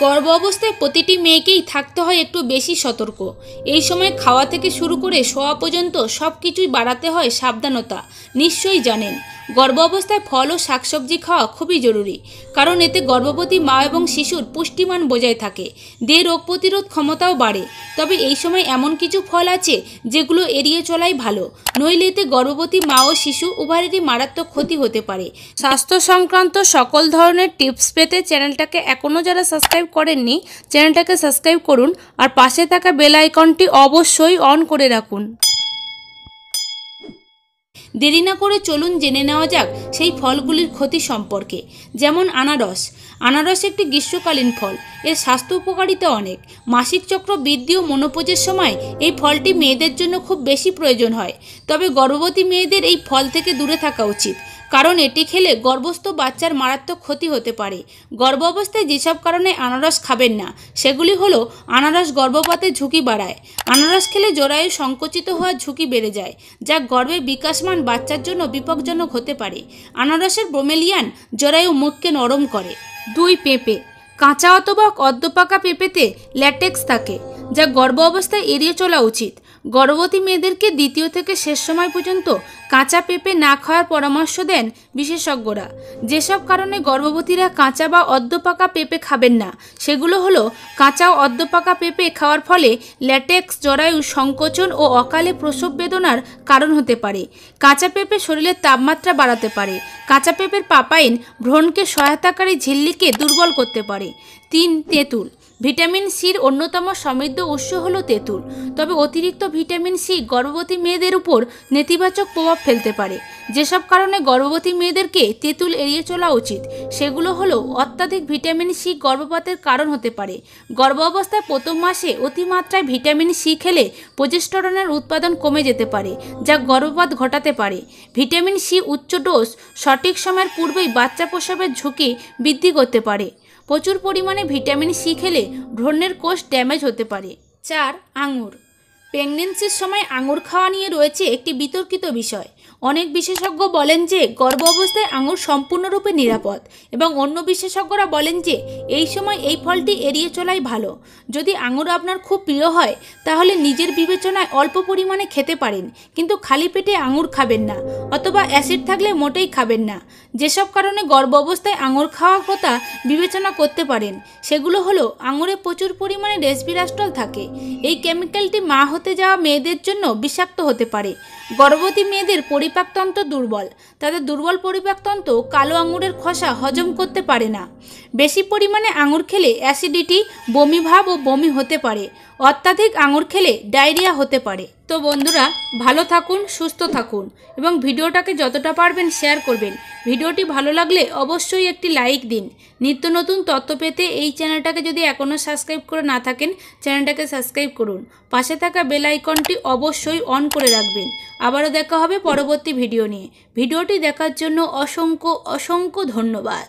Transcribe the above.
গর্ভ অবস্থায় প্রতিটি মেয়েকেই থাকতে হয় একটু বেশি সতর্ক। এই সময় খাওয়া থেকে শুরু করে শোয়া পর্যন্ত সব কিছুই বাড়াতে হয় সাবধানতা। নিশ্চয়ই জানেন, গর্ভ অবস্থায় ফল ও শাকসবজি খাওয়া খুবই জরুরি, কারণ এতে গর্ভবতী মা এবং শিশুর পুষ্টিমান বজায় থাকে, দেহ রোগ প্রতিরোধ ক্ষমতাও বাড়ে। তবে এই সময় এমন কিছু ফল আছে যেগুলো এড়িয়ে চলাই ভালো, নইলে এতে গর্ভবতী মা ও শিশু উভয়েরই মারাত্মক ক্ষতি হতে পারে। স্বাস্থ্য সংক্রান্ত সকল ধরনের টিপস পেতে চ্যানেলটাকে এখনও যারা সাবস্ক্রাইব করেননি, চ্যানেলটাকে সাবস্ক্রাইব করুন আর পাশে থাকা বেল আইকনটি অবশ্যই অন করে রাখুন। দেরি না করে চলুন জেনে নেওয়া যাক সেই ফলগুলির ক্ষতি সম্পর্কে। যেমন আনারস। আনারস একটি গ্রীষ্মকালীন ফল, এর স্বাস্থ্য উপকারিতা অনেক। মাসিক চক্র বৃদ্ধি ও মনোপোজের সময় এই ফলটি মেয়েদের জন্য খুব বেশি প্রয়োজন হয়। তবে গর্ভবতী মেয়েদের এই ফল থেকে দূরে থাকা উচিত। কারণ এটি খেলে গর্ভস্থ বাচ্চার মারাত্মক ক্ষতি হতে পারে। গর্ভ অবস্থায় যেসব কারণে আনারস খাবেন না, সেগুলি হলো আনারস গর্ভপাতের ঝুঁকি বাড়ায়। আনারস খেলে জরায়ু সংকুচিত হওয়ার ঝুঁকি বেড়ে যায়, যা গর্ভে বিকাশমান বাচ্চার জন্য বিপজ্জনক হতে পারে। আনারসের ব্রোমেলিয়ান জরায়ু মুখকে নরম করে। দুই পেঁপে। কাঁচা অথবা অর্ধপাকা পেঁপেতে ল্যাটেক্স থাকে, যা গর্ভ অবস্থায় এড়িয়ে চলা উচিত। গর্ভবতী মেয়েদেরকে দ্বিতীয় থেকে শেষ সময় পর্যন্ত কাঁচা পেঁপে না খাওয়ার পরামর্শ দেন বিশেষজ্ঞরা। যেসব কারণে গর্ভবতীরা কাঁচা বা অর্ধপাকা পেঁপে খাবেন না, সেগুলো হলো কাঁচা অর্ধপাকা পেঁপে খাওয়ার ফলে ল্যাটেক্স, জরায়ু, সংকোচন ও অকালে প্রসব বেদনার কারণ হতে পারে। কাঁচা পেঁপে শরীরের তাপমাত্রা বাড়াতে পারে। কাঁচা পেঁপের পাপাইন ভ্রণকে সহায়তাকারী ঝিল্লিকে দুর্বল করতে পারে। তিন, তেঁতুল। ভিটামিন সির অন্যতম সমৃদ্ধ উৎস হলো তেঁতুল। তবে অতিরিক্ত ভিটামিন সি গর্ভবতী মেয়েদের উপর নেতিবাচক প্রভাব ফেলতে পারে। যেসব কারণে গর্ভবতী মেয়েদেরকে তেঁতুল এড়িয়ে চলা উচিত, সেগুলো হলো অত্যাধিক ভিটামিন সি গর্ভপাতের কারণ হতে পারে। গর্ভ অবস্থায় প্রথম মাসে অতিমাত্রায় ভিটামিন সি খেলে প্রজেস্টরনের উৎপাদন কমে যেতে পারে, যা গর্ভপাত ঘটাতে পারে। ভিটামিন সি উচ্চ ডোজ সঠিক সময়ের পূর্বেই বাচ্চা প্রসবের ঝুঁকি বৃদ্ধি করতে পারে। প্রচুর পরিমাণে ভিটামিন সি খেলে ভ্রূণের কোষ ড্যামেজ হতে পারে। চার, আঙুর। প্রেগনেন্সির সময় আঙুর খাওয়া নিয়ে রয়েছে একটি বিতর্কিত বিষয়। অনেক বিশেষজ্ঞ বলেন যে গর্ভ অবস্থায় আঙুর সম্পূর্ণরূপে নিরাপদ এবং অন্য বিশেষজ্ঞরা বলেন যে, এই সময় এই ফলটি এড়িয়ে চলাই ভালো। যদি আঙুর আপনার খুব প্রিয় হয়, তাহলে নিজের বিবেচনায় অল্প পরিমাণে খেতে পারেন, কিন্তু খালি পেটে আঙুর খাবেন না, অথবা অ্যাসিড থাকলে মোটেই খাবেন না। যেসব কারণে গর্ভ অবস্থায় আঙুর খাওয়ার কথা বিবেচনা করতে পারেন, সেগুলো হলো আঙুরে প্রচুর পরিমাণে রেসপিরাস্টল থাকে। এই কেমিক্যালটি মা হতে যাওয়া মেয়েদের জন্য বিষাক্ত হতে পারে। গর্ভবতী মেয়েদের পরিপাকতন্ত্র দুর্বল। তাদের দুর্বল পরিপাকতন্ত্র কালো আঙুরের খসা হজম করতে পারে না। বেশি পরিমাণে আঙুর খেলে অ্যাসিডিটি বমিভাব ও বমি হতে পারে। অত্যাধিক আঙুর খেলে ডায়রিয়া হতে পারে। তো বন্ধুরা, ভালো থাকুন, সুস্থ থাকুন এবং ভিডিওটাকে যতটা পারবেন শেয়ার করবেন। ভিডিওটি ভালো লাগলে অবশ্যই একটি লাইক দিন। নিত্য নতুন তথ্য পেতে এই চ্যানেলটাকে যদি এখনও সাবস্ক্রাইব করে না থাকেন, চ্যানেলটাকে সাবস্ক্রাইব করুন। পাশে থাকা বেল আইকনটি অবশ্যই অন করে রাখবেন। আবারও দেখা হবে পরবর্তী ভিডিও নিয়ে। ভিডিওটি দেখার জন্য অসংখ্য অসংখ্য ধন্যবাদ।